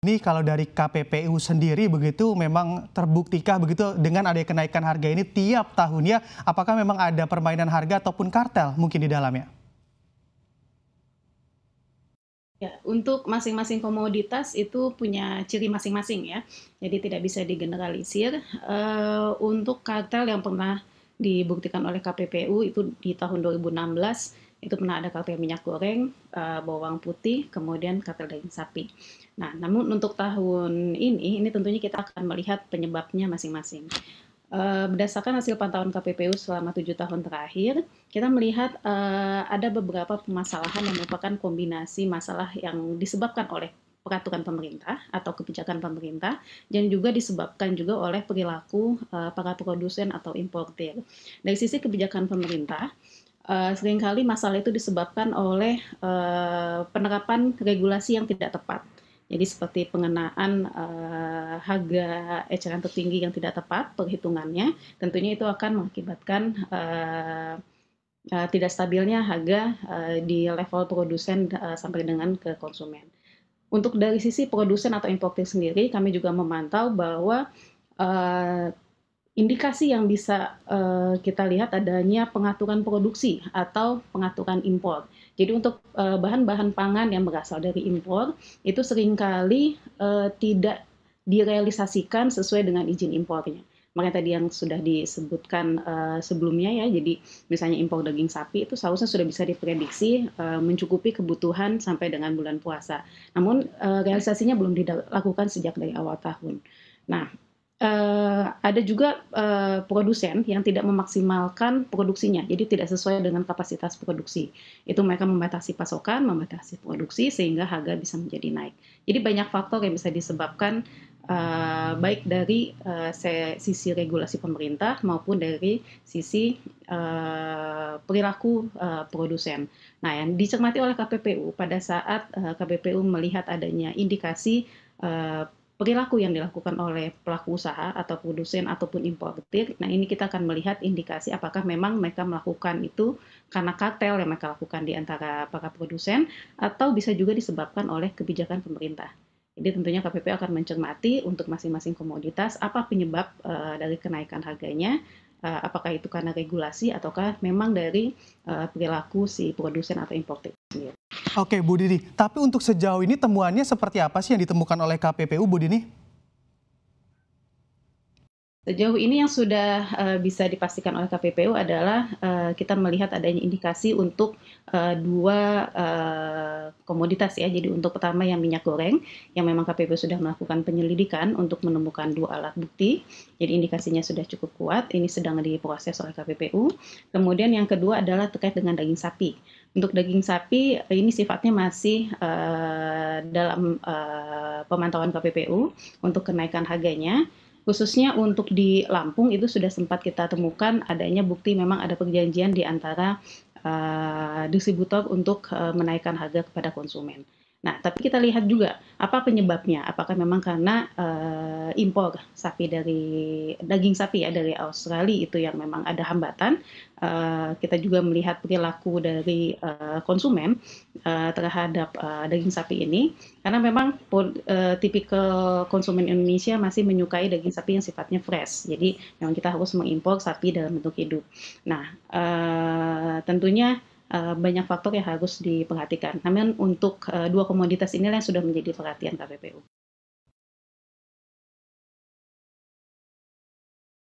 Ini kalau dari KPPU sendiri begitu memang terbuktikah begitu dengan ada kenaikan harga ini tiap tahunnya apakah memang ada permainan harga ataupun kartel mungkin di dalamnya? Ya, untuk masing-masing komoditas itu punya ciri masing-masing ya. Jadi tidak bisa digeneralisir. Uh, untuk kartel yang pernah dibuktikan oleh KPPU itu di tahun 2016 itu pernah ada kartel minyak goreng, uh, bawang putih, kemudian kartel daging sapi. Nah, namun untuk tahun ini, ini tentunya kita akan melihat penyebabnya masing-masing. Uh, berdasarkan hasil pantauan KPPU selama tujuh tahun terakhir, kita melihat uh, ada beberapa permasalahan yang merupakan kombinasi masalah yang disebabkan oleh peraturan pemerintah atau kebijakan pemerintah dan juga disebabkan juga oleh perilaku uh, para produsen atau importer. Dari sisi kebijakan pemerintah, uh, sering kali masalah itu disebabkan oleh uh, penerapan regulasi yang tidak tepat. Jadi seperti pengenaan uh, harga eceran tertinggi yang tidak tepat perhitungannya, tentunya itu akan mengakibatkan uh, uh, tidak stabilnya harga uh, di level produsen uh, sampai dengan ke konsumen. Untuk dari sisi produsen atau importer sendiri, kami juga memantau bahwa uh, indikasi yang bisa uh, kita lihat adanya pengaturan produksi atau pengaturan impor. Jadi untuk bahan bahan-bahan pangan yang berasal dari impor itu sering kali uh, tidak direalisasikan sesuai dengan izin impornya. Makanya tadi yang sudah disebutkan uh, sebelumnya ya, jadi misalnya impor daging sapi itu seharusnya sudah bisa diprediksi uh, mencukupi kebutuhan sampai dengan bulan puasa. Namun uh, realisasinya belum dilakukan sejak dari awal tahun. Nah, uh, ada juga uh, produsen yang tidak memaksimalkan produksinya, jadi tidak sesuai dengan kapasitas produksi. Itu mereka membatasi pasokan, membatasi produksi sehingga harga bisa menjadi naik. Jadi banyak faktor yang bisa disebabkan uh, baik dari uh, sisi regulasi pemerintah maupun dari sisi uh, perilaku uh, produsen. Nah, yang dicermati oleh KPPU pada saat uh, KPPU melihat adanya indikasi uh, perilaku yang dilakukan oleh pelaku usaha atau produsen ataupun importer. Nah, ini kita akan melihat indikasi apakah memang mereka melakukan itu karena kartel yang mereka lakukan di antara para produsen atau bisa juga disebabkan oleh kebijakan pemerintah. Jadi tentunya KPP akan mencermati untuk masing-masing komoditas apa penyebab uh, dari kenaikan harganya, uh, apakah itu karena regulasi ataukah memang dari uh, perilaku si produsen atau importer. Oke Bu Dini, tapi untuk sejauh ini temuannya seperti apa sih yang ditemukan oleh KPPU Bu Dini? Sejauh ini yang sudah uh, bisa dipastikan oleh KPPU adalah uh, kita melihat adanya indikasi untuk uh, dua uh, komoditas ya. Jadi untuk pertama yang minyak goreng yang memang KPPU sudah melakukan penyelidikan untuk menemukan dua alat bukti. Jadi indikasinya sudah cukup kuat. Ini sedang diproses oleh KPPU. Kemudian yang kedua adalah terkait dengan daging sapi. Untuk daging sapi ini sifatnya masih uh, dalam uh, pemantauan KPPU untuk kenaikan harganya khususnya untuk di Lampung itu sudah sempat kita temukan adanya bukti memang ada perjanjian di antara uh, distributor untuk uh, menaikkan harga kepada konsumen. Nah, tapi kita lihat juga apa penyebabnya. Apakah memang karena uh, impor sapi dari daging sapi ya dari Australia itu yang memang ada hambatan. Uh, kita juga melihat perilaku dari uh, konsumen uh, terhadap uh, daging sapi ini, karena memang uh, tipikal konsumen Indonesia masih menyukai daging sapi yang sifatnya fresh. Jadi memang kita harus mengimpor sapi dalam bentuk hidup. Nah, uh, tentunya uh, banyak faktor yang harus diperhatikan. Namun untuk uh, dua komoditas inilah yang sudah menjadi perhatian KPPU.